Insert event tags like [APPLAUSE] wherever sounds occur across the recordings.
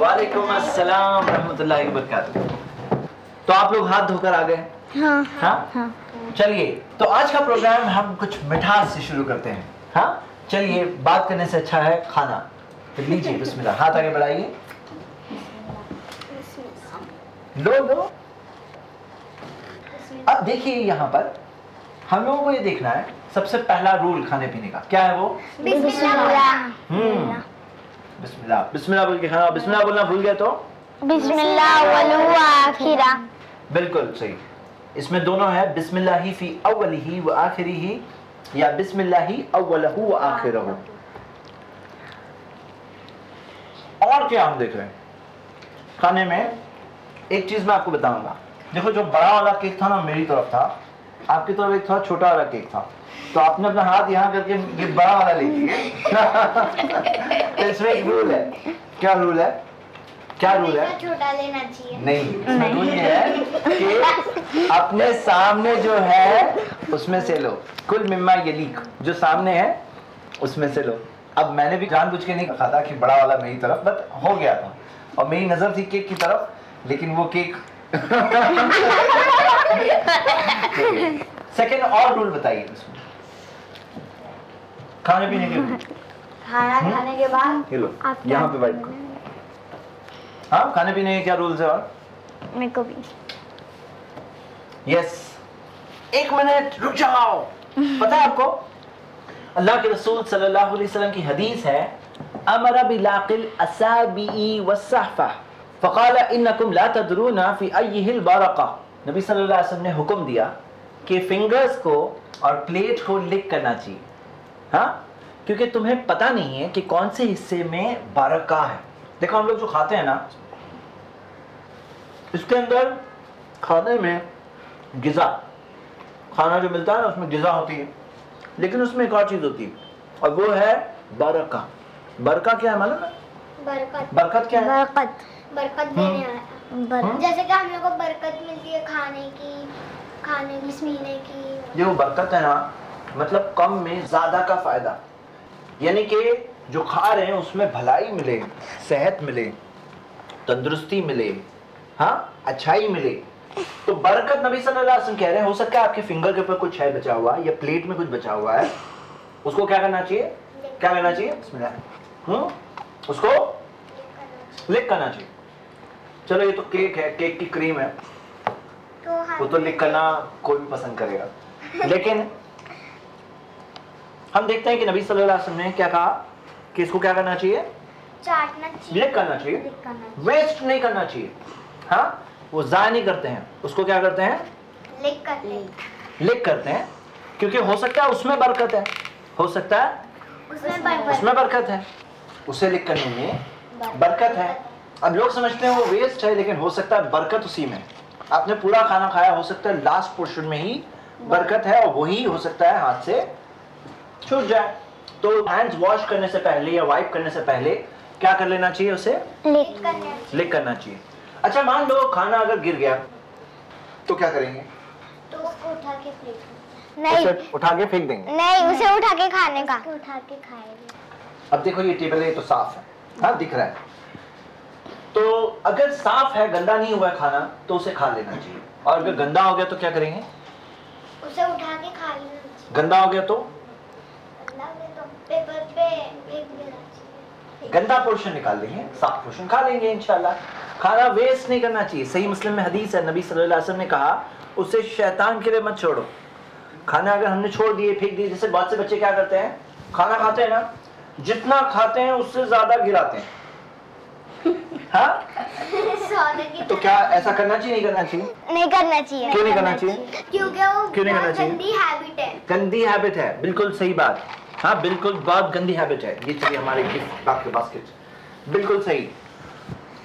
वालेकुम अस्सलाम रहमतुल्लाहि तो आप लोग हाथ धोकर आ गए? हाँ। हाँ? हाँ। चलिए तो आज का प्रोग्राम हम कुछ मिठास से शुरू करते हैं। हाँ? चलिए बात करने से अच्छा है खाना। तो लीजिए बिस्मिल्लाह। हाथ आगे बढ़ाइए। लो लो। अब देखिए यहाँ पर हम लोगों को ये देखना है सबसे पहला रूल खाने पीने का। क्या है वो? बिस्मिल्लाह। हम्म। बिस्मिल्लाह। बिस्मिल्लाह बोल के खाना बिस्मिल्लाह बोलना भूल गए तो? बिस्मिल्लाह बिल्कुल सही। इसमें दोनों है बिस्मिल्लाही फ़ी अव्वलिही व आखिरिही या बिस्मिल्लाही अव्वलहु व आखिरहु। और क्या हम देख रहे हैं? खाने में एक चीज़ मैं आपको बताऊँगा। देखो जो बड़ा वाला केक था ना मेरी तरफ़ था आपकी तरफ़ एक था छोटा वाला केक था। तो आपने अपना हाथ यहाँ करके ये बड़ा वाला ले लिया। [LAUGHS] तो इसमें एक रूल है। क्या रूल है? क्या रूल है? छोटा लेना चाहिए। नहीं इसमें रूल ये है कि अपने सामने जो है उसमें से लो। कुल मिम्मा यलीक जो सामने है उसमें से लो। अब मैंने भी जानबूझ के नहीं कहा था कि बड़ा वाला मेरी तरफ़ बट हो गया था। और मेरी नज़र थी केक की तरफ़ लेकिन वो केक [LAUGHS] सेकंड और रूल बताइए इसमें। खाने पीने के खाना खाने के बाद ये लो यहाँ पे करो। हाँ? खाने पीने के क्या रूल्स है और? मेरे को भी। यस एक मिनट रुक जाओ। पता है आपको? अल्लाह के रसूल सल्लल्लाहु अलैहि वसल्लम की हदीस है अमर बिलाकिल असाबी वसहफा फ़क़ाल इन्नकुम ला तदरूना फ़ी अय्यिहिल बरका। नबी सल्लल्लाहु अलैहि वसल्लम ने हुक्म दिया कि फिंगर्स को और प्लेट को लिक करना चाहिए। हाँ? क्योंकि तुम्हें पता नहीं है कि कौन से हिस्से में बरका है। देखो हम लोग जो खाते हैं ना इसके अंदर खाने में गिज़ा। खाना जो मिलता है ना उसमें गिज़ा होती है। लेकिन उसमें एक और चीज़ होती है और वो है बरका। बरका क्या है मालूम है? बरकत। बरकत क्या है? बरकत। बरकत देने वाला बरकत जैसे कि हम लोग को बरकत मिलती है खाने की खाने की पीने की। ये वो बरकत है ना मतलब कम में ज़्यादा का फ़ायदा। यानी कि जो खा रहे हैं उसमें भलाई मिले सेहत मिले तंदुरुस्ती मिले हाँ अच्छाई मिले। तो बरकत नबी सल्लल्लाहु अलैहि वसल्लम कह रहे हैं हो सकता है आपके फिंगर के ऊपर कुछ है बचा हुआ या प्लेट में कुछ बचा हुआ है। उसको क्या करना चाहिए? क्या करना चाहिए? हम्म उसको लिक करना चाहिए। चलो ये तो केक है केक की क्रीम है। तो वो तो लिख करना कोई भी पसंद करेगा। लेकिन हम देखते हैं कि नबी सल्लल्लाहु अलैहि वसल्लम ने क्या कहा कि इसको क्या करना चाहिए? चाटना चाहिए। करना चाहिए। वेस्ट नहीं करना चाहिए। हाँ? वो ज़ाया नहीं करते हैं। उसको क्या करते हैं? लिक करते हैं। लिक करते हैं। क्योंकि हो सकता है उसमें बरकत है। हो सकता है उसमें बरकत। है। उसे लिख करने में बरकत है। अब लोग समझते हैं वो वेस्ट है लेकिन हो सकता है बरकत उसी में। आपने पूरा खाना खाया हो सकता है लास्ट पोर्शन में ही बरकत है और वही हो सकता है हाथ से छूट जाए। तो हैंड्स वॉश करने से पहले या वाइप करने से पहले क्या कर लेना चाहिए उसे? लिक करना चाहिए। करना चाहिए। अच्छा मान लो खाना अगर गिर गया तो क्या करेंगे? तो उसको उठा के प्लेट नहीं। उसे उठा के फेंक देंगे? नहीं उसे उठा के खाने का। उठा के खाएँगे। अब देखो ये टेबल है तो साफ़ है। हाँ दिख रहा है। तो अगर साफ़ है गंदा नहीं हुआ है खाना तो उसे खा लेना चाहिए। और अगर गंदा हो गया तो क्या करेंगे? उसे उठा के खा लेना गंदा हो गया तो? तो पेपर पे फेंक गंदा पोर्शन निकाल लेंगे साफ़ पोर्शन खा लेंगे इंशाल्लाह। खाना वेस्ट नहीं करना चाहिए। सही मुस्लिम में हदीस है नबी सल्लल्लाहु अलैहि वसल्लम ने कहा उसे शैतान के लिए मत छोड़ो। खाना अगर हमने छोड़ दिए फेंक दिए जैसे बहुत से बच्चे क्या करते हैं? खाना खाते हैं ना? जितना खाते हैं उससे ज़्यादा गिराते हैं। हाँ? तो क्या ऐसा करना चाहिए नहीं करना चाहिए? नहीं करना चाहिए। क्यों नहीं करना चाहिए? क्योंकि वो क्यों नहीं करना चाहिए? गंदी हैबिट है। गंदी हैबिट है। बिल्कुल सही बात। हाँ बिल्कुल बहुत गंदी हैबिट है। ये चलिए हमारे गिफ्ट आपके बास्केट बिल्कुल सही।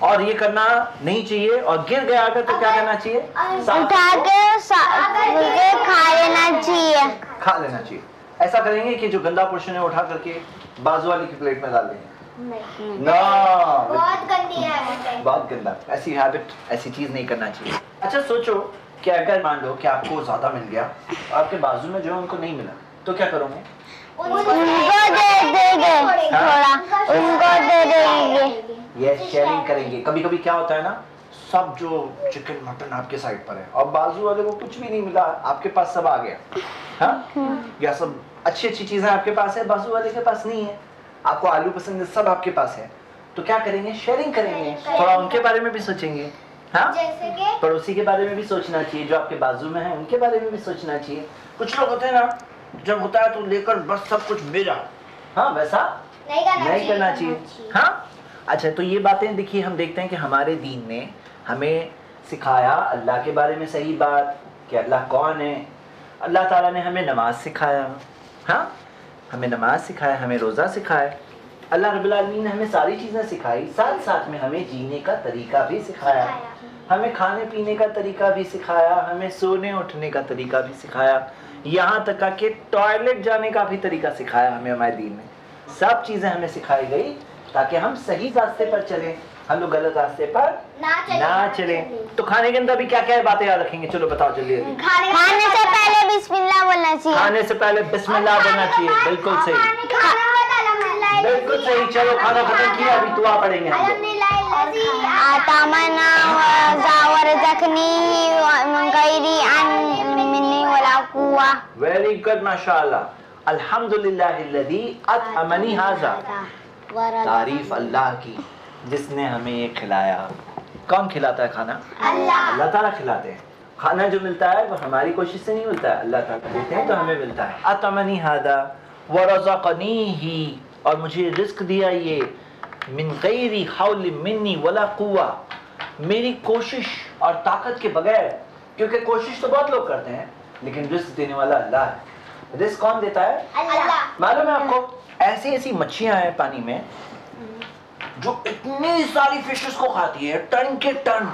और ये करना नहीं चाहिए और गिर गया अगर तो क्या करना चाहिए? उठा के के खा लेना चाहिए। खा लेना चाहिए। ऐसा करेंगे कि जो गंदा पोर्शन है उठा करके बाजू वाली की प्लेट में डाल देंगे। ना। बहुत गंदी है बहुत गंदा। ऐसी हैबिट ऐसी चीज़ नहीं करना चाहिए। अच्छा सोचो कि अगर मान लो कि आपको ज़्यादा मिल गया और आपके बाजू में जो है उनको नहीं मिला तो क्या करोगे? उनको दे देंगे थोड़ा। उनको दे देंगे। ये शेयरिंग करेंगे। कभी कभी क्या होता है ना सब जो चिकन मटन आपके साइड पर है और बाजू वाले को कुछ भी नहीं मिला आपके पास सब आ गया। हाँ? या सब अच्छी अच्छी चीज़ें आपके पास है बाजू वाले के पास नहीं है। आपको आलू पसंद है सब आपके पास है। तो क्या करेंगे? शेयरिंग करेंगे। थोड़ा उनके बारे में भी सोचेंगे। हाँ? जैसे पड़ोसी के बारे में भी सोचना चाहिए जो आपके बाजू में है उनके बारे में भी सोचना चाहिए। कुछ लोग होते हैं ना जब होता है तो लेकर बस सब कुछ भेजा हाँ वैसा? नहीं करना नहीं करना चाहिए। हाँ? अच्छा तो ये बातें देखिए हम देखते हैं कि हमारे दीन ने हमें सिखाया अल्लाह के बारे में सही बात कि अल्लाह कौन है? अल्लाह ताला ने हमें नमाज़ सिखाया। हाँ? हमें नमाज़ सिखाया हमें रोज़ा सिखाया अल्लाह रब्बुल आलमीन ने हमें सारी चीज़ें सिखाई। साथ साथ में हमें जीने का तरीका भी सिखाया। सिखाया। हमें खाने पीने का तरीका भी सिखाया। हमें सोने उठने का तरीका भी सिखाया। यहाँ तक का कि टॉयलेट जाने का भी तरीका सिखाया हमें हमारे दीन ने। सब चीज़ें हमें सिखाई गई ताकि हम सही रास्ते पर चलें हम लोग गलत रास्ते पर ना चले। ना चले। तो खाने के अंदर भी क्या क्या बातें याद रखेंगे? चलो बताओ जल्दी खाने खाने से पहले बिस्मिल्लाह बोलना चाहिए। खाने से पहले बिस्मिल्लाह बोलना चाहिए। बिल्कुल सही। खाने वाला अल्हम्दुलिल्लाह बिल्कुल सही। चलो खाना खत्म किया अभी दुआ आतामना जावर जखनी अन वला कुवा वेरी गुड माशाल्लाह अल्हम्दुलिल्लाह लदी अतअमनी हाजा तारीफ़ अल्लाह की जिसने हमें ये खिलाया। कौन खिलाता है खाना? अल्लाह। अल्लाह ताला खिलाते हैं। खाना जो मिलता है वो हमारी कोशिश से नहीं मिलता है। अल्लाह ताला देते हैं तो हमें मिलता है। अतमनी हादा व वरज़क़नी ही। और मुझे रिस्क दिया ये मिन गैरी हौल मिन्नी वला कुवा मेरी कोशिश और ताकत के बगैर क्योंकि कोशिश तो बहुत लोग करते हैं लेकिन रिस्क देने वाला अल्लाह है। रिस्क कौन देता है? अल्लाह। मालूम है आपको ऐसी ऐसी मच्छियाँ हैं पानी में जो इतनी सारी फिशेस को खाती है टन के टन।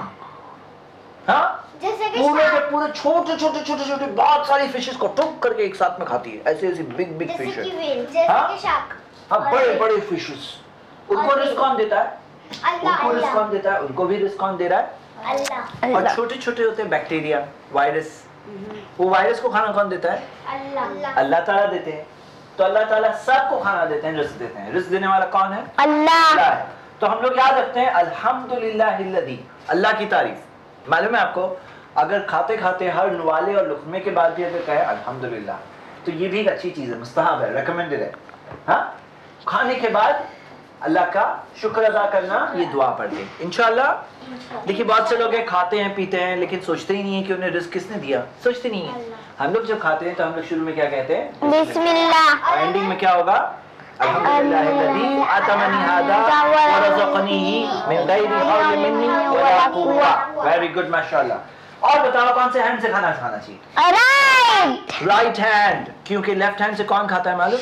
हाँ? जैसे कि पूरे के पूरे छोटे छोटे छोटे छोटे बहुत सारी फिशेस को टुक करके एक साथ में खाती है ऐसी ऐसी बिग बिग फ़िश है? हाँ? बड़े बड़े फिशेस उनको रिस्क कौन देता है। उनको रिस्क कौन देता है उनको भी रिस्क कौन दे रहा है। अल्लाह। और छोटे छोटे होते हैं बैक्टीरिया वायरस वो वायरस को खाना कौन देता है? अल्लाह। अल्लाह ताला देते हैं। तो अल्लाह ताला सबको खाना देते हैं रिस्क देते हैं। रिस्क देने वाला कौन है? अल्लाह। अल्ला है। तो हम लोग याद रखते हैं अल्हम्दुलिल्लाह अल्लाह की तारीफ़। मालूम है आपको? अगर खाते खाते हर नवाले और लुकमे के बाद भी अगर कहे अल्हम्दुलिल्लाह तो ये भी एक अच्छी चीज़ है मुस्ताब है रिकमेंडेड है। हाँ? खाने के बाद अल्लाह का शुक्र अदा करना ये दुआ पढ़ के इंशाल्लाह देखिए बहुत से लोग हैं खाते हैं पीते हैं लेकिन सोचते ही नहीं है कि उन्हें रिस्क किसने दिया। सोचते नहीं है। हम लोग जब खाते हैं तो हम लोग शुरू में क्या कहते हैं? एंडिंग में क्या होगा? वेरी गुड माशाल्लाह और बताओ कौन से हैंड से खाना खाना चाहिए? राइट हैंड क्योंकि लेफ़्ट हैंड से कौन खाता है मालूम?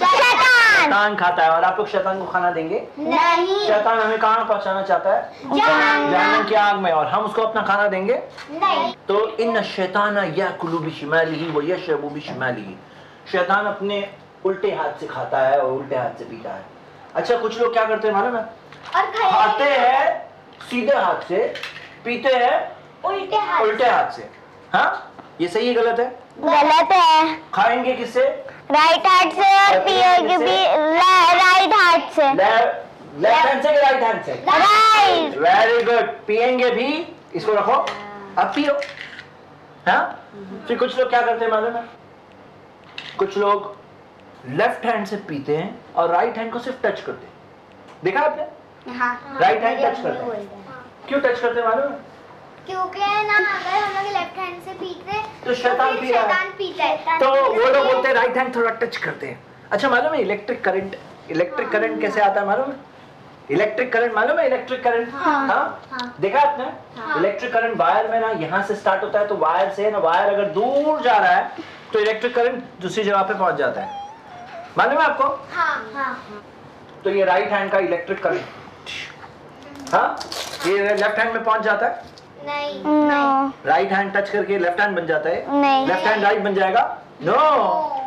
शैतान खाता है और आप लोग शैतान को खाना देंगे? नहीं। शैतान हमें कहाँ पहुंचाना चाहता है? जहन्नम की आग में। और हम उसको अपना खाना देंगे? नहीं। तो इन शैताना याकुलु बिशिमालिही व यशरबु बिशिमालिही शैतान अपने उल्टे हाथ से खाता है और उल्टे हाथ से पीता है। अच्छा कुछ लोग क्या करते हैं मालूम है? खाते हैं सीधे हाथ से पीते हैं उल्टे हाथ उल्टे हाथ से। हाँ? ये सही है गलत है? गलत है। खाएँगे किससे? राइट हाथ से और पियोगे भी राइट हाथ से लेफ़्ट हैंड से कि राइट हैंड से राइट वेरी गुड पिएँगे भी इसको रखो। अब पियो हाँ? फिर कुछ लोग क्या करते हैं मालूम है? कुछ लोग लेफ़्ट हैंड से पीते हैं और राइट हैंड को सिर्फ़ टच करते हैं। देखा आपने? हाँ। राइट हैंड टच करते हैं। क्यों टच करते हैं मालूम है? क्योंकि ना अगर हम लोग लेफ़्ट हैंड से पीते तो शैतान फिर पी रहा है। शैतान पीता है। तो वो लोग बोलते हैं राइट हैंड थोड़ा टच करते हैं। अच्छा मालूम है इलेक्ट्रिक करंट इलेक्ट्रिक करंट कैसे आता है मालूम है? इलेक्ट्रिक करंट मालूम है इलेक्ट्रिक करंट हाँ, हाँ। हाँ। देखा आपने। इलेक्ट्रिक करंट वायर में ना यहाँ से स्टार्ट होता है तो वायर से ना वायर अगर दूर जा रहा है तो इलेक्ट्रिक करंट दूसरी जगह पे पहुँच जाता है। मालूम है आपको? हाँ। हाँ। तो ये राइट हैंड का इलेक्ट्रिक करंट हाँ? ये लेफ़्ट हैंड में पहुँच जाता है। नहीं। नो राइट हैंड टच करके लेफ़्ट हैंड बन जाता है। नहीं। लेफ़्ट हैंड राइट बन जाएगा। नो ओ,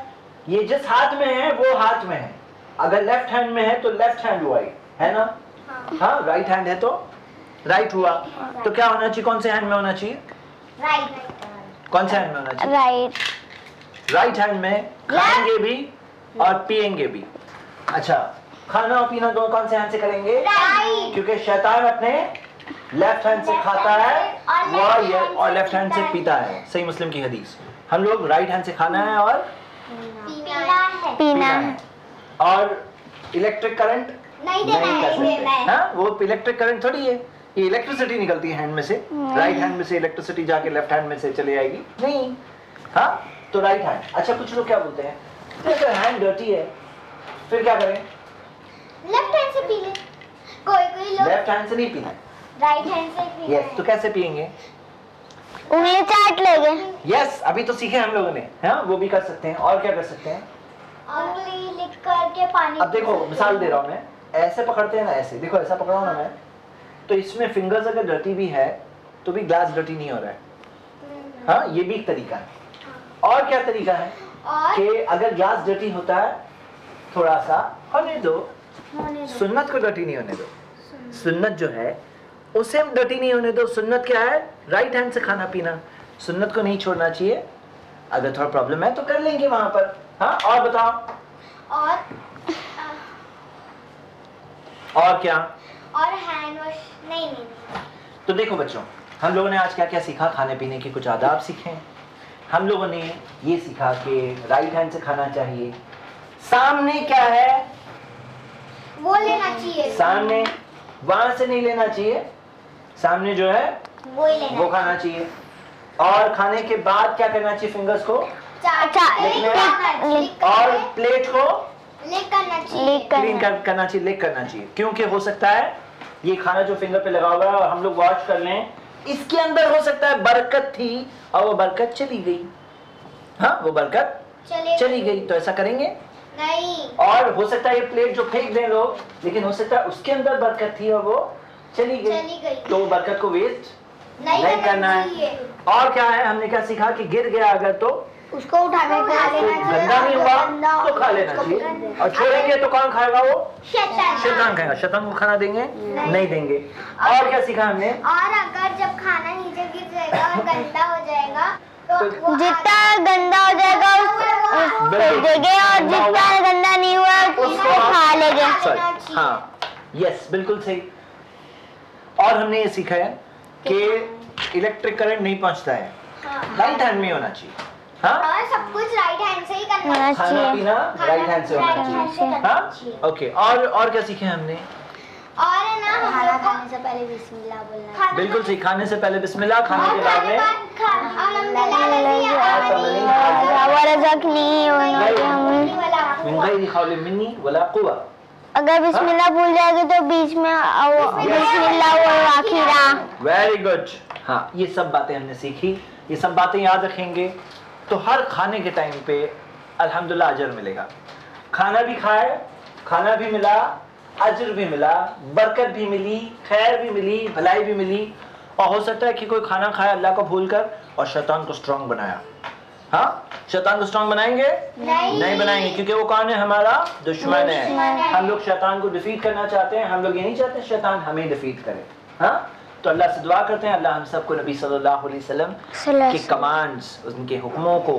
ये जिस हाथ में है वो हाथ में है। अगर लेफ़्ट हैंड में है तो लेफ़्ट हैंड हुआ है। ना? हाँ। हाँ राइट हैंड है तो राइट हुआ। तो क्या होना चाहिए? कौन से हैंड में होना चाहिए? राइट कौन से हैंड में होना चाहिए? राइट राइट हैंड में खाएँगे भी और पिएँगे भी। अच्छा खाना और पीना दोनों कौन से हैंड से करेंगे? राइट क्योंकि शैतान अपने लेफ़्ट हैंड से खाता है और ये और लेफ़्ट हैंड से पीता है। सही मुस्लिम की हदीस। हम लोग राइट हैंड से खाना है और पीना है। और इलेक्ट्रिक करंट नहीं देना कर है सकते हाँ। वो इलेक्ट्रिक करंट थोड़ी है। ये इलेक्ट्रिसिटी निकलती है हैंड में से। राइट हैंड में से इलेक्ट्रिसिटी जाके लेफ़्ट हैंड में से चले आएगी। नहीं। हाँ तो राइट हैंड अच्छा कुछ लोग क्या बोलते हैं? "तो अगर हैंड डर्टी है। फिर क्या करें? लेफ़्ट हैंड से पी ले। कोई कोई लोग लेफ़्ट हैंड से नहीं पीना राइट हैंड से पी यस तो कैसे पिएँगे उंगली चाट लेंगे। यस अभी तो सीखे हम लोगों ने। हाँ वो भी कर सकते हैं। और क्या कर सकते हैं? उंगली लिख करके पानी अब देखो मिसाल दे रहा हूँ मैं। ऐसे पकड़ते हैं ना ऐसे। देखो ऐसा पकड़ा हूँ ना मैं। तो इसमें फिंगर्स अगर डर्टी भी है तो भी ग्लास डर्टी नहीं हो रहा है। हाँ ये भी एक तरीका है। और क्या तरीका है? कि अगर ग्लास डर्टी होता है थोड़ा सा होने दो। होने दो। सुन्नत को डर्टी नहीं होने दो। सुन्नत जो है उसे हम डर्टी नहीं होने दो सुन्नत क्या है? राइट हैंड से खाना पीना। सुन्नत को नहीं छोड़ना चाहिए। अगर थोड़ा प्रॉब्लम है तो कर लेंगे वहाँ पर। हाँ और बताओ। और और क्या? और हैंड वॉश नहीं नहीं नहीं। तो देखो बच्चों हम लोगों ने आज क्या क्या सीखा? खाने पीने के कुछ आदाब सीखे। हम लोगों ने ये सीखा कि राइट हैंड से खाना चाहिए। सामने क्या है? वो लेना चाहिए। सामने वहाँ से नहीं लेना चाहिए। सामने जो है वो वो खाना चाहिए। और खाने के बाद क्या करना चाहिए फिंगर्स को? और प्लेट को? क्लीन कर, करना चाहिए लेक करना चाहिए। क्योंकि हो सकता है ये खाना जो फिंगर पे लगा हुआ है और हम लोग वॉश कर लें इसके अंदर हो सकता है बरकत थी और वो बरकत चली गई। हाँ वो बरकत चले चली गई तो ऐसा करेंगे? नहीं। और हो सकता है ये प्लेट जो फेंक दें लोग लेकिन हो सकता है उसके अंदर बरकत थी और वो चली गई। तो बरकत को वेस्ट नहीं नहीं करना है। चाहिए। और क्या है? हमने क्या सीखा कि गिर गया अगर तो उसको उठाकर खा तो लेना चाहिए। गंदा नहीं हुआ तो खा लेना चाहिए। और छोड़ेंगे तो कौन खाएगा वो? शैतान। शैतान खाएगा। शैतान को खाना देंगे? नहीं। देंगे। और क्या सीखा हमने? और अगर जब खाना नीचे गिर जाएगा और [LAUGHS] गंदा हो जाएगा तो तो- जितना गंदा हो जाएगा उस। देंगे और जितना गंदा नहीं हुआ उसको खा लेंगे। खा। हाँ। यस बिल्कुल सही। और हमने ये सीखा है कि इलेक्ट्रिक करंट नहीं पहुँचता है हाँ। राइट हैंड में होना चाहिए हाँ और सब कुछ राइट हैंड से ही करना खाना पीना राइट हैंड से होना right hand से चाहिए हाँ ओके और और क्या सीखे हमने और ना खाना खाने से पहले बिस्मिल्लाह बोलना बिल्कुल सही खाने से पहले बिस्मिल्लाह खाने और के बाद में बाद खा- अल्हम्दुलिल्लाह अगर बिस्मिल्लाह भूल जाएँगे तो बीच में आओ- बिस्मिल्लाह वो आखिरा। वेरी गुड हाँ ये सब बातें हमने सीखी ये सब बातें याद रखेंगे। तो हर खाने के टाइम पे अल्हम्दुलिल्लाह अजर मिलेगा। खाना भी खाए खाना भी मिला अजर भी मिला बरकत भी मिली खैर भी मिली भलाई भी मिली। और हो सकता है कि कोई खाना खाए अल्लाह को भूल कर और शैतान को स्ट्रांग बनाया। हाँ? शैतान को स्ट्रांग बनाएँगे? नहीं। नहीं बनाएँगे क्योंकि वो कौन है? हमारा दुश्मन है। है। हम लोग शैतान को डिफीट करना चाहते हैं हम लोग ये नहीं चाहते शैतान हमें डिफीट करे। हाँ? तो अल्लाह से दुआ करते हैं अल्लाह हम सबको नबी सल्लल्लाहु अलैहि वसल्लम के कमांड्स उनके हुक्मों को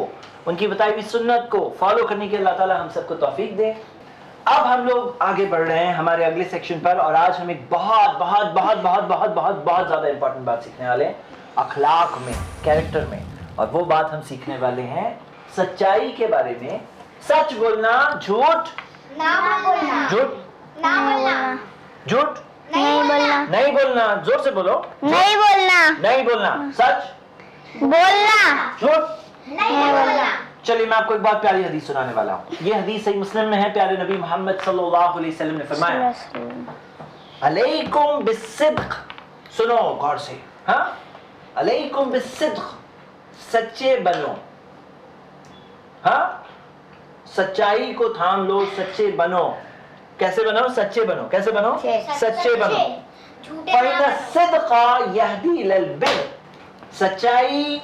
उनकी बताई हुई सुन्नत को फॉलो करने की अल्लाह ताला हम सबको तौफीक दे। अब हम लोग आगे बढ़ रहे हैं हमारे अगले सेक्शन पर और आज हम एक बहुत बहुत बहुत बहुत बहुत बहुत बहुत ज़्यादा इंपॉर्टेंट बात सीखने वाले हैं अखलाक में कैरेक्टर में। और वो बात हम सीखने वाले हैं सच्चाई के बारे में। सच बोलना झूठ। ना बोलना। झूठ। ना बोलना। झूठ। नहीं बोलना। नहीं बोलना। ज़ोर से बोलो। नहीं बोलना। नहीं बोलना। सच। बोलना। झूठ। नहीं बोलना। चलिए मैं आपको एक बहुत प्यारी हदीस सुनाने वाला हूँ। ये हदीस सही मुस्लिम में है प्यारे नबी मोहम्मद सल्लल्लाहु अलैहि वसल्लम ने फरमाया। अलैकुम बिस्सिद्क। सुनो गौर से। हाँ? अलैकुम बिस्सिद्क। सच्चे बनो। हा? सच्चाई को थाम लो सच्चे बनो। कैसे बनो? सच्चे बनो। कैसे बनो? सच्चे। बनो। सिद्क़ा सच्चाई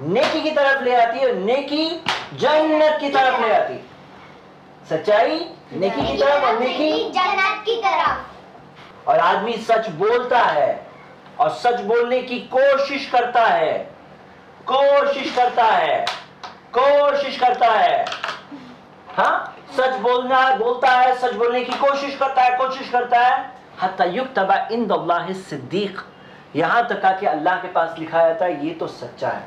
नेकी की तरफ़ ले आती है और नेकी जन्नत की तरफ़ ले आती सच्चाई नेकी की तरफ़ और नेकी जन्नत की तरफ़। और आदमी सच बोलता है और सच बोलने की कोशिश करता है। कोशिश करता है। कोशिश करता है। हाँ? सच बोलना बोलता है सच बोलने की कोशिश करता है कोशिश करता है। हत्ता युक्तबा इंदल्लाह सिद्दीक। यहाँ तक कि अल्लाह के पास लिखा जाता है ये तो सच्चा है।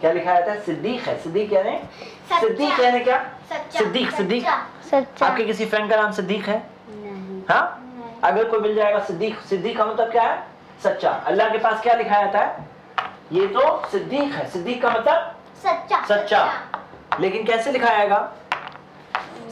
क्या लिखा जाता है? सिद्दीक है। सिद्दीक यानी? सच्चा। सिद्दीक यानी क्या? सिद्दीक सिद्दीक। आपके किसी फ्रेंड का नाम सिद्दीक है? नहीं। हाँ? अगर कोई मिल जाएगा सिद्दीक सिद्दीक का मतलब क्या है? सच्चा। अल्लाह के पास क्या लिखा जाता है? ये तो सिद्दीक है। सिद्दीक का मतलब? सच्चा। सच्चा। लेकिन कैसे लिखा जाएगा?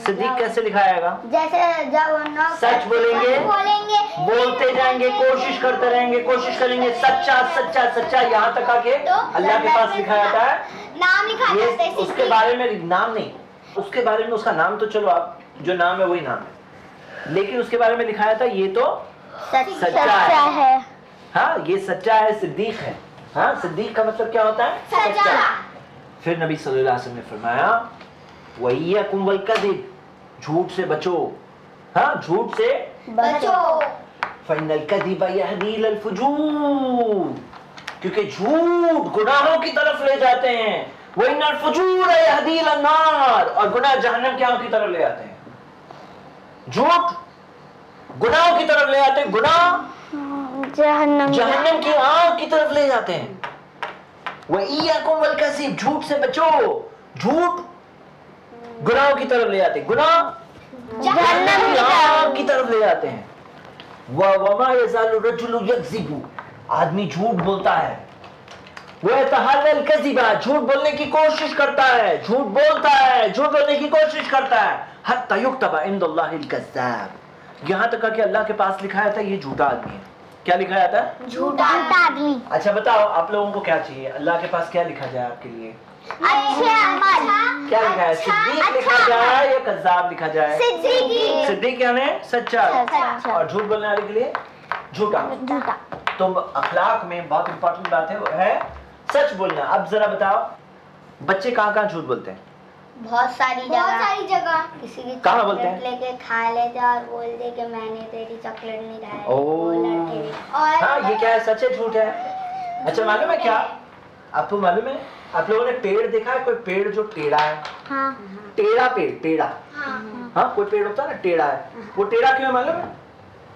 सिद्दीक कैसे लिखा जाएगा? जैसे जब सच बोलेंगे? बोलेंगे। बोलते जाएँगे कोशिश करते रहेंगे कोशिश करेंगे। सच्चा सच्चा सच्चा यहाँ तक आके तो अल्लाह के पास लिखा जाता है। नाम लिखा जाता है उसके बारे में नाम नहीं। उसके बारे में उसका नाम तो चलो आप जो नाम है वही नाम है। लेकिन उसके बारे में लिखा जाता है ये तो सच्चा है। हाँ ये सच्चा है सिद्दीक है। हाँ सिद्दीक का मतलब क्या होता है? सच्चा फिर नबी सल्लल्लाहु अलैहि वसल्लम ने फरमाया वैयकुम वल कदिब झूठ से बचो। हाँ झूठ से बचो। फइनल कदिब यहदी इलल फुजूर। क्योंकि झूठ गुनाहों की तरफ़ ले जाते हैं। वइनल फुजूर यहदी इलन नार। और गुनाह जहन्नम की आग की तरफ़ ले जाते हैं। झूठ गुनाहों की तरफ़ ले जाते हैं। गुनाह जहन्नम। जहन्नम की आग की तरफ़ ले जाते हैं। कसिब झूठ से बचो। झूठ गुनाहों की तरफ़ ले जाते हैं। गुनाह जहन्नम की आग। की तरफ़ ले जाते हैं। व वमा यजालु रजुलु यक्जिबु आदमी झूठ बोलता है। वह तहल्लल कज़िबा झूठ बोलने की कोशिश करता है। झूठ बोलता है। झूठ बोलने की कोशिश करता है। हत्ता युक्तबा इंदल्लाहिल कज़्ज़ाब। यहाँ तक कि अल्लाह के पास लिखा था ये झूठा आदमी है। क्या लिखा जाता है? झूठा आदमी। अच्छा बताओ आप लोगों को क्या चाहिए? अल्लाह के पास क्या लिखा जाए आपके लिए? अच्छे अमल क्या लिखा है सिद्दीक लिखा जाए या कज़्ज़ाब लिखा जाए? सिद्दीक। सिद्दीक यानी सच्चा। सच्चा। और झूठ बोलने वाले के लिए? झूठा। झूठा। तो अखलाक में बहुत इंपॉर्टेंट बात है वो है सच बोलना। अब जरा बताओ बच्चे कहाँ कहाँ झूठ बोलते हैं? बहुत सारी जगह। बहुत सारी जगह। किसी की कहाँ बोलते चॉकलेट हैं? लेके खा लेते और बोल दे कि मैंने तेरी चॉकलेट नहीं खाई ओ। और हाँ ये क्या है? सच है झूठ है? अच्छा मालूम है क्या? आपको मालूम है? आप लोगों ने पेड़ देखा है? कोई पेड़ जो टेढ़ा है? हाँ। टेढ़ा पेड़ टेढ़ा। हाँ। हाँ कोई पेड़ होता है ना टेढ़ा है। वो टेढ़ा क्यों है मालूम है?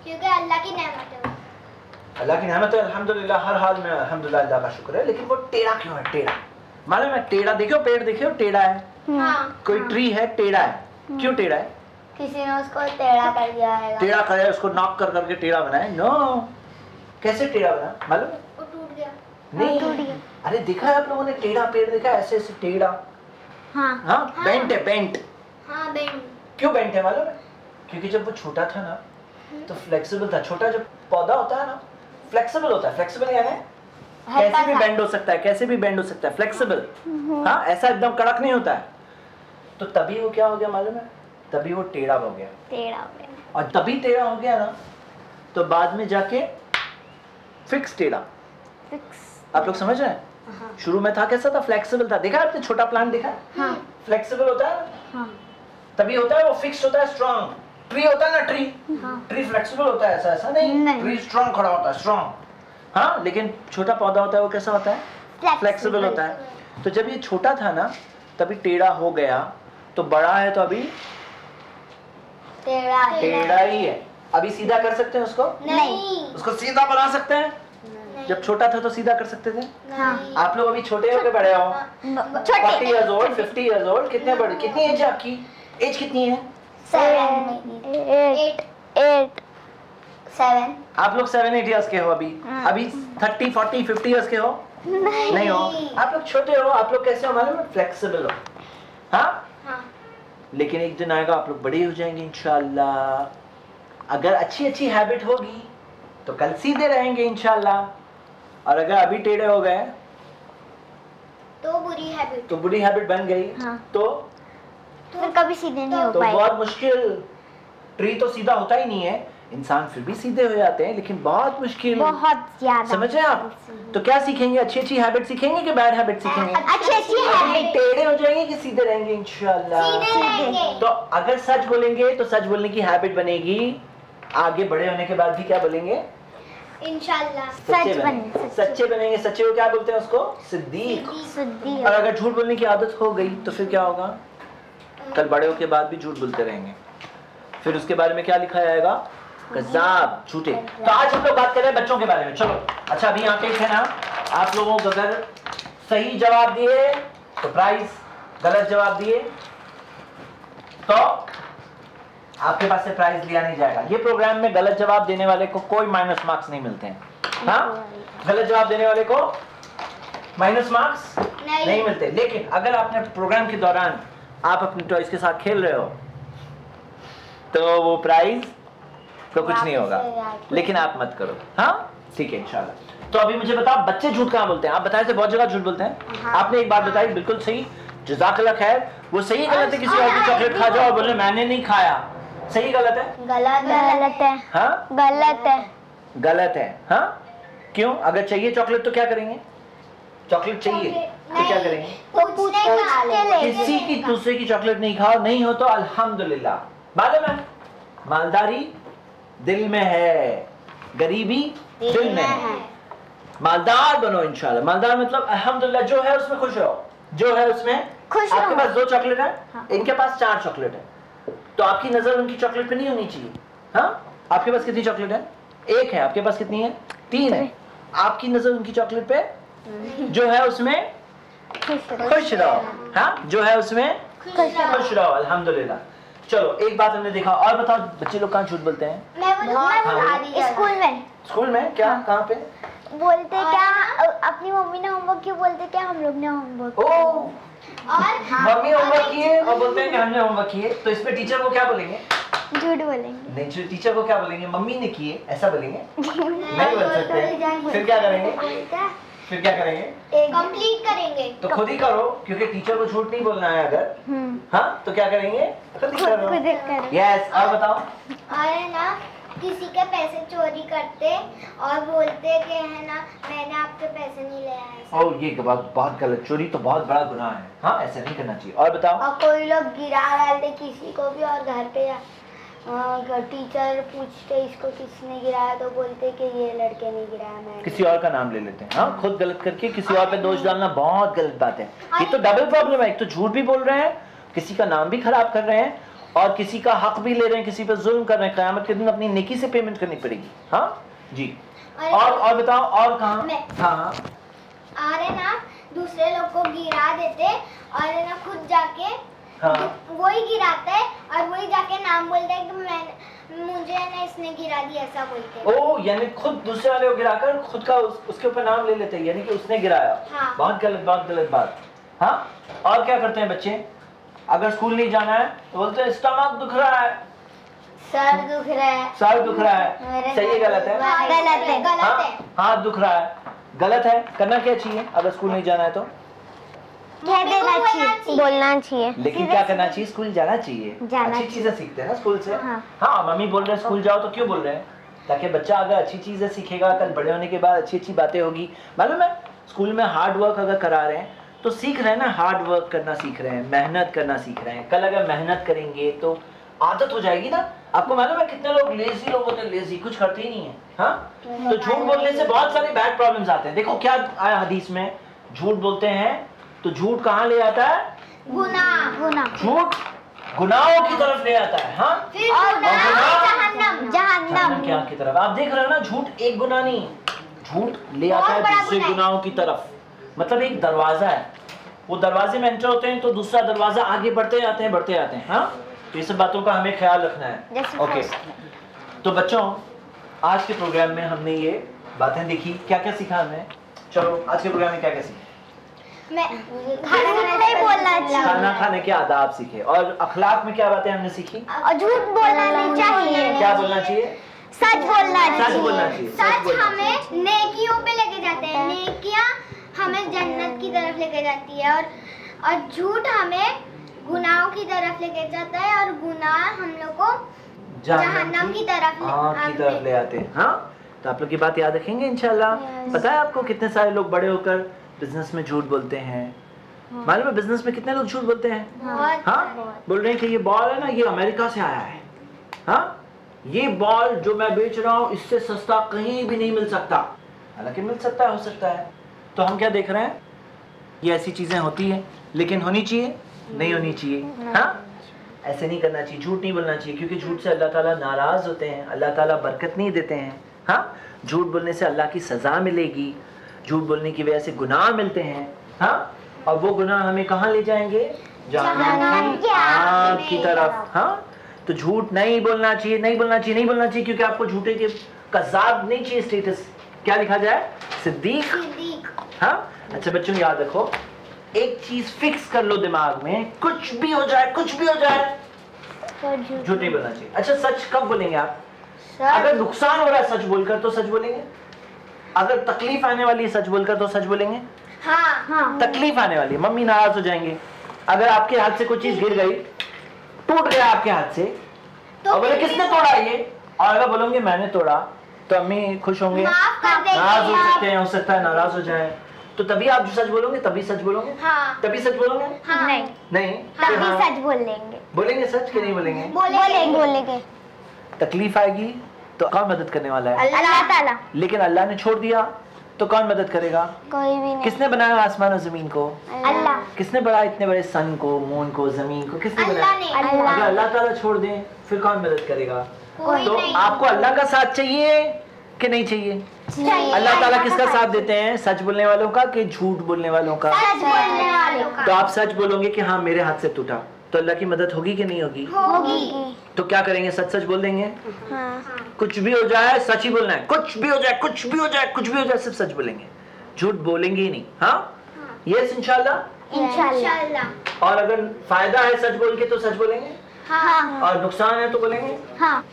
क्योंकि अल्लाह की नेमत है अल्लाह की रहमत है अल्हम्दुलिल्लाह हर हाल में अल्हम्दुलिल्लाह अल्लाह का शुक्र है लेकिन वो टेढ़ा क्यों है? टेढ़ा। मालूम है टेढ़ा देखो पेड़ देखो टेढ़ा है। हाँ। कोई ट्री है टेढ़ा है? क्यों टेढ़ा है? किसी ने उसको टेढ़ा कर दिया है। टेढ़ा करे उसको नॉक कर करके टेढ़ा बनाया नो कैसे टेढ़ा बना? मालूम है? वो टूट गया। नहीं। टूट गया। अरे देखा है आप लोगों ने टेढ़ा पेड़ देखा है ऐसे ऐसे टेढ़ा। हाँ। हाँ हाँ। बेंट है बेंट हाँ बेंड क्यों बेंट है मालूम है? क्योंकि जब वो छोटा था ना तो फ्लेक्सिबल था। छोटा जब पौधा होता है ना फ्लेक्सिबल होता है। फ्लेक्सिबल यानी कैसे भी बेंड हो सकता है कैसे भी बेंड हो सकता है। फ्लेक्सिबल हाँ ऐसा एकदम कड़क नहीं होता है। तो तभी वो क्या हो गया मालूम है? तभी वो टेढ़ा हो गया। टेढ़ा हो गया। और तभी टेढ़ा हो गया ना तो बाद में जाके फिक्स टेढ़ा। फिक्स आप लोग समझ रहे हैं? शुरू में था कैसा था? फ्लेक्सिबल था। देखा आपने छोटा प्लांट देखा? हाँ। फ्लेक्सिबल होता है हाँ। तभी होता है वो फिक्स होता है स्ट्रांग ट्री होता है ना ट्री हाँ। ट्री फ्लेक्सिबल होता है ऐसा ऐसा नहीं? नहीं। ट्री स्ट्रांग खड़ा होता है स्ट्रांग हाँ लेकिन छोटा पौधा होता है वो कैसा होता है? फ्लेक्सिबल होता है। तो जब ये छोटा था ना तभी टेढ़ा हो गया। तो बड़ा है तो अभी? टेढ़ा टेढ़ा ही है। अभी सीधा कर सकते हैं उसको? नहीं। उसको सीधा बना सकते हैं? जब छोटा था तो सीधा कर सकते थे? आप लोग अभी छोटे हो। के बड़े हो। छोटे। 40 इयर्स ओल्ड 50 इयर्स ओल्ड कितने बड़े कितनी एज है आपकी? एज कितनी है? सेवन एट एट सेवन आप लोग 7 8 इयर्स के हो अभी। हाँ। अभी 30 40 50 इयर्स के हो? नहीं। नहीं हो। आप लोग छोटे हो आप लोग कैसे हो मालूम? है फ्लेक्सिबल हो हाँ। हाँ? लेकिन एक दिन आएगा आप लोग बड़े हो जाएँगे इनशाला अगर अच्छी अच्छी हैबिट होगी तो कल सीधे रहेंगे इनशाला और अगर अभी टेढ़े हो गए तो बुरी हैबिट तो बुरी हैबिट बन गई। हाँ। तो तो कभी सीधे नहीं हो तो बहुत मुश्किल। ट्री तो सीधा होता ही नहीं है। इंसान फिर भी सीधे हो जाते हैं लेकिन बहुत मुश्किल। बहुत ज़्यादा समझ रहे हैं आप? तो क्या सीखेंगे? अच्छी अच्छी हैबिट सीखेंगे कि बैड हैबिट सीखेंगे? अच्छी अच्छी हैबिट टेढ़े हो जाएँगे कि सीधे रहेंगे इंशाल्लाह। तो अगर सच बोलेंगे तो सच बोलने की हैबिट बनेगी। आगे बड़े होने के बाद भी क्या बोलेंगे? इंशाल्लाह। सच्चे सच बनेंगे बने, सच्चे। बनेंगे। सच्चे को क्या बोलते हैं उसको? सिद्दीक। और अगर झूठ बोलने की आदत हो गई तो फिर क्या होगा? कल बड़े होके बाद भी झूठ बोलते रहेंगे। फिर उसके बारे में क्या लिखा जाएगा कजाब झूठे। तो आज हम लोग बात कर रहे हैं बच्चों के बारे में। चलो अच्छा अभी यहाँ पे है ना आप लोगों को अगर सही जवाब दिए तो प्राइज गलत जवाब दिए तो आपके पास से प्राइज लिया नहीं जाएगा। ये प्रोग्राम में गलत जवाब देने वाले को कोई माइनस मार्क्स नहीं मिलते हैं। हाँ? गलत जवाब देने वाले को माइनस मार्क्स नहीं। नहीं मिलते। लेकिन अगर आपने प्रोग्राम के दौरान आप अपनी टॉयज के साथ खेल रहे हो तो वो प्राइज तो कुछ नहीं होगा। लेकिन आप मत करो। हाँ? ठीक है इंशाल्लाह। तो अभी मुझे बताओ बच्चे झूठ कहाँ बोलते हैं? आप बताए थे बहुत जगह झूठ बोलते हैं। आपने एक बात बताई बिल्कुल सही। जजाकल्ला खैर। वो सही गलत है किसी और की चॉकलेट खा जाओ और बोले मैंने नहीं खाया। सही गलत है? गलत है। गलत है। हाँ? गलत है। गलत है। हाँ? क्यों? अगर चाहिए चॉकलेट तो क्या करेंगे? चॉकलेट चाहिए तो क्या करेंगे? तो किसी की दूसरे की चॉकलेट नहीं खाओ नहीं हो तो अल्हम्दुलिल्लाह। मालूम है मालदारी दिल में है। गरीबी दिल में है। मालदार बनो इंशाल्लाह। मालदार मतलब अल्हम्दुलिल्लाह जो है उसमें खुश रहो। जो है उसमें खुश आपके पास दो चॉकलेट है इनके पास चार चॉकलेट है। तो आपकी नज़र उनकी चॉकलेट पे नहीं होनी चाहिए। हाँ? आपके पास कितनी चॉकलेट है? एक है आपके पास कितनी है? तीन है। आपकी नज़र उनकी चॉकलेट पे जो है उसमें खुश रहो। हाँ? जो है उसमें खुश रहो अल्हम्दुलिल्लाह। चलो एक बात हमने देखा और बताओ बच्चे लोग कहाँ झूठ बोलते हैं? मैं बोलूँ बहुत मैं हाँ। स्कूल में। स्कूल में? क्या? कहाँ पे? बोलते क्या अपनी मम्मी ने होमवर्क क्यों बोलते क्या हम लोग ने होमवर्क और मम्मी होमवर्क किए और बोलते हैं कि हमने होमवर्क किए। तो इसमें टीचर को क्या बोलेंगे? झूठ बोलेंगे। नहीं टीचर को क्या बोलेंगे? मम्मी ने किए ऐसा बोलेंगे? [LAUGHS] नहीं बोल सकते। फिर क्या करेंगे? फिर क्या करेंगे? कंप्लीट करेंगे। तो खुद ही करो क्योंकि टीचर को झूठ नहीं बोलना है अगर। हम्म। हाँ? तो क्या करेंगे? खुद ही करो। यस और बताओ। और है ना किसी के पैसे चोरी करते और बोलते कि है ना मैंने आपके पैसे नहीं ले आए। ओ ये बात बहुत गलत। चोरी तो बहुत बड़ा गुनाह है। हाँ ऐसा नहीं करना चाहिए। और बताओ। और कोई लोग गिरा डालते किसी को भी और घर पे टीचर पूछते इसको किसने गिराया तो बोलते कि ये लड़के ने गिराया मैंने किसी और का नाम ले लेते हैं। हाँ खुद गलत करके किसी और पे दोष डालना बहुत गलत बात है। ये तो डबल प्रॉब्लम है एक तो झूठ भी बोल रहे हैं किसी का नाम भी खराब कर रहे हैं और किसी का हक भी ले रहे हैं किसी पे जुल्म कर रहे हैं। कयामत के दिन अपनी नेकी से पेमेंट करनी पड़ेगी। हाँ? जी। और और बताओ और कहाँ? हाँ हाँ। और ना दूसरे लोग को गिरा देते और ना खुद जाके हाँ। वही गिराता है और वही जाके नाम बोलता है कि मैं मुझे है ना इसने गिरा दिया ऐसा बोलते हैं। ओ यानी खुद दूसरे वाले को गिराकर खुद का उस, उसके ऊपर नाम ले लेते हैं यानी कि उसने गिराया। हाँ। बहुत गलत बहुत गलत बात। हाँ? और क्या करते हैं बच्चे? अगर स्कूल नहीं जाना है तो बोलते हैं स्टमक दुख रहा है। सर दुख रहा है। सर दुख रहा है। सही है गलत है? हाँ, गलत है। गलत हाँ। है हाथ दुख रहा है। गलत है करना क्या चाहिए? अगर स्कूल नहीं जाना है तो? कह देना बोलना चाहिए। चाहिए। बोलना चाहिए। लेकिन क्या करना चाहिए? स्कूल जाना चाहिए। अच्छी चीज़ें सीखते हैं ना स्कूल से। हाँ। हाँ मम्मी बोल रहे हैं स्कूल जाओ तो क्यों बोल रहे हैं? ताकि बच्चा अगर अच्छी चीज़ें सीखेगा कल बड़े होने के बाद अच्छी अच्छी बातें होगी। मालूम है स्कूल में हार्ड वर्क अगर करा रहे हैं तो सीख रहे हैं ना हार्ड वर्क करना सीख रहे हैं मेहनत करना सीख रहे हैं। कल अगर मेहनत करेंगे तो आदत हो जाएगी ना। आपको मालूम है कितने लोग लेजी लोग होते हैं? लेजी कुछ करते ही नहीं है। हाँ? तो झूठ बोलने से बहुत सारे बैड प्रॉब्लम्स आते हैं। देखो क्या आया हदीस में? झूठ बोलते हैं तो झूठ कहाँ ले आता है? गुनाह गुना। झूठ गुनाहों की तरफ़ ले आता है हाँ? और गुनाह जहन्नम जहन्नम। की तरफ़। आप देख रहे हो ना झूठ एक गुना नहीं झूठ ले आता है दूसरे गुनाह की तरफ़। मतलब एक दरवाज़ा है। वो दरवाजे में एंटर होते हैं तो दूसरा दरवाज़ा आगे बढ़ते जाते हैं बढ़ते जाते हैं हाँ? तो ये सब बातों का हमें ख्याल रखना है। ओके तो बच्चों आज के प्रोग्राम में हमने ये बातें देखी। क्या क्या सीखा हमने? चलो आज के प्रोग्राम में क्या क्या सीखा? मैं खाना नहीं बोलना चाहिए। खाना खाने के आदाब सीखे। और अखलाक में क्या बातें हमने सीखी? और झूठ बोलना नहीं चाहिए। क्या बोलना चाहिए? सच बोलना सच बोलना चाहिए। सच। हमें नेकियों पे लेके जाते हैं। नेकियाँ हमें जन्नत की तरफ़ लेके जाती है और और झूठ हमें गुनाहों की तरफ़ लेके जाता है और गुनाह हम लोग को जहन्नम की तरफ़ की तरफ़ ले आते हैं। हाँ? तो आप लोग की बात याद रखेंगे इंशाल्लाह? पता है आपको कितने सारे लोग बड़े होकर बिज़नेस में झूठ बोलते हैं। मालूम है बिज़नेस में कितने लोग झूठ बोलते हैं? हाँ? बोल रहे हैं कि ये बॉल है ना ये अमेरिका से आया है। हाँ? ये बॉल जो मैं बेच रहा हूँ इससे सस्ता कहीं भी नहीं मिल सकता। हालाँकि मिल सकता है हो सकता है। तो हम क्या देख रहे हैं? ये ऐसी चीज़ें होती हैं लेकिन होनी चाहिए? नहीं होनी चाहिए। हाँ? ऐसे नहीं करना चाहिए झूठ नहीं बोलना चाहिए क्योंकि झूठ से अल्लाह ताला नाराज़ होते हैं अल्लाह ताला बरकत नहीं देते हैं। हाँ? झूठ बोलने से अल्लाह की सजा मिलेगी झूठ बोलने की वजह से गुनाह मिलते हैं हाँ? और वो गुनाह हमें कहाँ ले जाएँगे? जहन्नम की आग की तरफ़ हाँ? तो झूठ नहीं बोलना चाहिए नहीं बोलना चाहिए नहीं बोलना चाहिए क्योंकि आपको झूठे के कजाब नहीं चाहिए स्टेटस क्या लिखा जाए? सिद्दीक। सिद्दीक। हाँ? अच्छा बच्चों याद रखो एक चीज़ फिक्स कर लो दिमाग में कुछ भी हो जाए कुछ भी हो जाए झूठ नहीं बोलना चाहिए। अच्छा सच कब बोलेंगे आप? अगर नुकसान हो रहा है सच बोलकर तो सच बोलेंगे। अगर तकलीफ़ आने वाली है सच बोलकर तो सच बोलेंगे? हाँ। हाँ। तकलीफ़ आने वाली है मम्मी नाराज़ हो जाएँगे। अगर आपके हाथ से कोई चीज़ गिर गई टूट गया आपके हाथ से तो और बोले किसने तोड़ा ये? और अगर बोलोगे मैंने तोड़ा तो अम्मी खुश होंगे। नाराज़ हो सकते हैं हो सकता है नाराज़ हो जाए। तो तभी आप जो सच बोलोगे तभी सच बोलोगे? हाँ। तभी सच बोलोगे? हाँ। नहीं। नहीं? तभी हाँ। सच बोलेंगे। बोलेंगे सच कि नहीं बोलेंगे। बोलेंगे। बोलेंगे। तकलीफ़ आएगी। तो कौन मदद करने वाला है? अल्लाह ताला। लेकिन अल्लाह ने छोड़ दिया तो कौन मदद करेगा? कोई भी नहीं। किसने बनाया आसमान और ज़मीन को? अल्लाह। किसने बनाया इतने बड़े सन को मून को ज़मीन को? किसने बनाया? अल्लाह। अगर अल्लाह ताला छोड़ दे फिर कौन मदद करेगा? तो आपको अल्लाह का साथ चाहिए कि नहीं चाहिए? अल्लाह ताला किसका साथ देते हैं? सच बोलने वालों का कि झूठ बोलने वालों का? सच बोलने वालों तो आप सच बोलोगे कि हाँ मेरे हाथ से टूटा। तो अल्लाह की मदद होगी कि नहीं होगी? होगी। तो क्या करेंगे? सच सच बोल देंगे? हाँ। कुछ भी हो जाए सच ही बोलना है। कुछ भी हो जाए कुछ भी हो जाए कुछ भी हो जाए सिर्फ़ सच बोलेंगे। झूठ बोलेंगे ही नहीं। हाँ? यस इंशाल्लाह इंशाल्लाह। इंशाल्लाह। और अगर फ़ायदा है सच बोल के तो सच बोलेंगे? हाँ। और नुकसान है तो बोलेंगे? हाँ।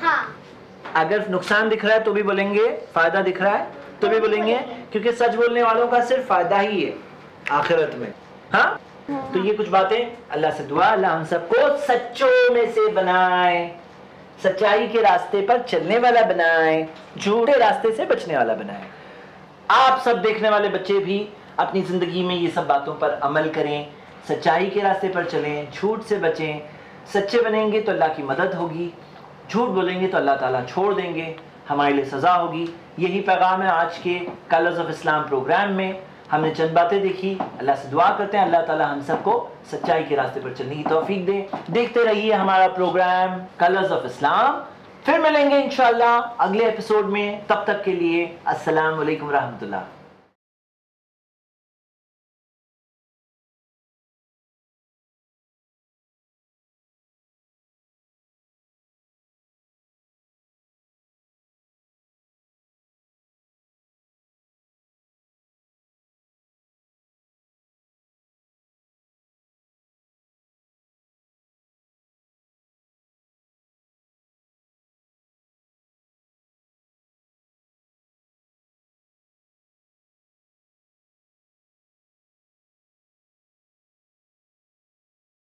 हाँ। अगर नुकसान दिख रहा है तो भी बोलेंगे। फ़ायदा दिख रहा है तो भी बोलेंगे। क्योंकि सच बोलने वालों का सिर्फ़ फ़ायदा ही है आखिरत में। हाँ? तो ये कुछ बातें, अल्लाह से दुआ, अल्लाह हम सबको सच्चों में से बनाए। सच्चाई के रास्ते पर चलने वाला बनाए, झूठे रास्ते से बचने वाला बनाए। आप सब देखने वाले बच्चे भी अपनी ज़िंदगी में ये सब बातों पर अमल करें, सच्चाई के रास्ते पर चलें, झूठ से बचें। सच्चे बनेंगे तो अल्लाह की मदद होगी। झूठ बोलेंगे तो अल्लाह ताला छोड़ देंगे, हमारे लिए सज़ा होगी। यही पैगाम है आज के कलर्स ऑफ़ इस्लाम प्रोग्राम में। हमने चंद बातें देखी, अल्लाह से दुआ करते हैं, अल्लाह ताला हम सबको सच्चाई के रास्ते पर चलने की तौफीक दे। देखते रहिए हमारा प्रोग्राम कलर्स ऑफ़ इस्लाम फिर मिलेंगे इंशाल्लाह अगले एपिसोड में। तब तक के लिए अस्सलाम वालेकुम रहमतुल्लाह